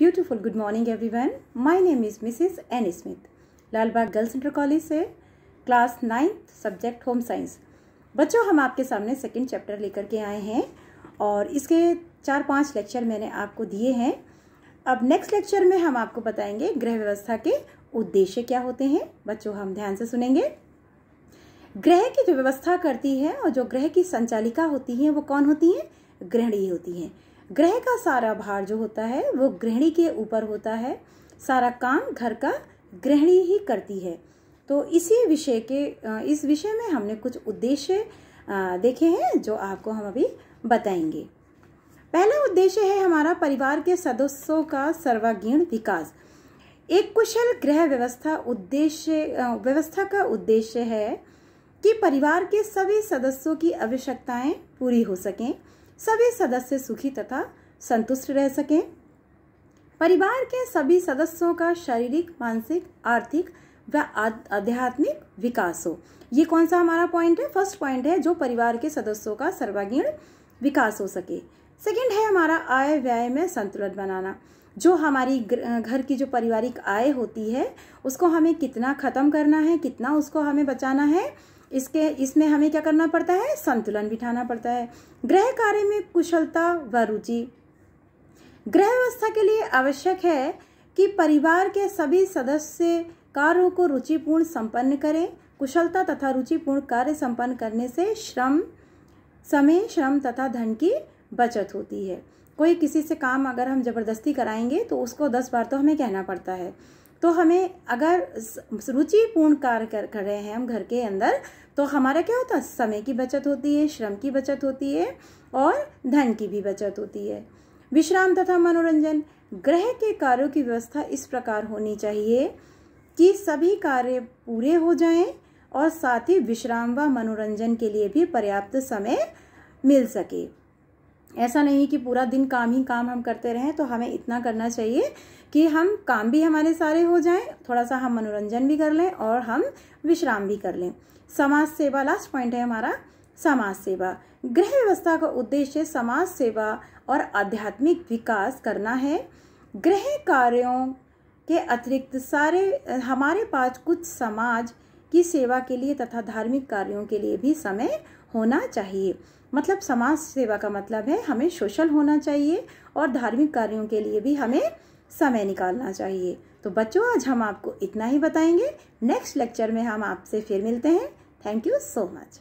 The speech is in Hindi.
Beautiful good morning everyone. My name is Mrs Ann Smith Lalbagh girls inter college से class ninth subject home science बच्चों, हम आपके सामने सेकंड चैप्टर लेकर के आए हैं और इसके चार पाँच लेक्चर मैंने आपको दिए हैं। अब नेक्स्ट लेक्चर में हम आपको बताएँगे गृह व्यवस्था के उद्देश्य क्या होते हैं। बच्चों, हम ध्यान से सुनेंगे। ग्रह की जो व्यवस्था करती है और जो ग्रह की संचालिका होती है, वो कौन होती है? गृहिणी होती हैं। ग्रह का सारा भार जो होता है, वो गृहिणी के ऊपर होता है। सारा काम घर का गृहिणी ही करती है। तो इसी विषय के इस विषय में हमने कुछ उद्देश्य देखे हैं, जो आपको हम अभी बताएँगे। पहला उद्देश्य है हमारा परिवार के सदस्यों का सर्वागीण विकास। एक कुशल गृह व्यवस्था उद्देश्य व्यवस्था का उद्देश्य है कि परिवार के सभी सदस्यों की आवश्यकताएँ पूरी हो सकें। सभी सदस्य सुखी तथा संतुष्ट रह सकें। परिवार के सभी सदस्यों का शारीरिक, मानसिक, आर्थिक व आध्यात्मिक विकास हो। ये कौन सा हमारा पॉइंट है? फ़र्स्ट पॉइंट है जो परिवार के सदस्यों का सर्वांगीण विकास हो सके। सेकंड है हमारा आय व्यय में संतुलन बनाना। जो हमारी घर की जो पारिवारिक आय होती है, उसको हमें कितना खत्म करना है, कितना उसको हमें बचाना है इसके, इसमें हमें क्या करना पड़ता है? संतुलन बिठाना पड़ता है। गृह कार्य में कुशलता व रुचि। गृह व्यवस्था के लिए आवश्यक है कि परिवार के सभी सदस्य कार्यों को रुचिपूर्ण संपन्न करें। कुशलता तथा रुचिपूर्ण कार्य संपन्न करने से श्रम, समय, श्रम तथा धन की बचत होती है। कोई किसी से काम अगर हम ज़बरदस्ती कराएँगे तो उसको दस बार तो हमें कहना पड़ता है। तो हमें अगर रुचिपूर्ण कार्य कर, कर रहे हैं हम घर के अंदर तो हमारा क्या होता है? समय की बचत होती है श्रम की बचत होती है और धन की भी बचत होती है। विश्राम तथा मनोरंजन ग्रह के कार्यों की व्यवस्था इस प्रकार होनी चाहिए कि सभी कार्य पूरे हो जाएँ और साथ ही विश्राम व मनोरंजन के लिए भी पर्याप्त समय मिल सके। ऐसा नहीं कि पूरा दिन काम ही काम हम करते रहें तो हमें इतना करना चाहिए कि हम काम भी हमारे सारे हो जाएँ थोड़ा सा हम मनोरंजन भी कर लें और हम विश्राम भी कर लें। समाज सेवा लास्ट पॉइंट है हमारा, समाज सेवा। गृह व्यवस्था का उद्देश्य समाज सेवा और आध्यात्मिक विकास करना है। गृह कार्यों के अतिरिक्त सारे, हमारे पास कुछ समाज की सेवा के लिए तथा धार्मिक कार्यों के लिए भी समय होना चाहिए। मतलब समाज सेवा का मतलब है हमें सोशल होना चाहिए और धार्मिक कार्यों के लिए भी हमें समय निकालना चाहिए। तो बच्चों, आज हम आपको इतना ही बताएँगे। नेक्स्ट लेक्चर में हम आपसे फिर मिलते हैं। Thank you so much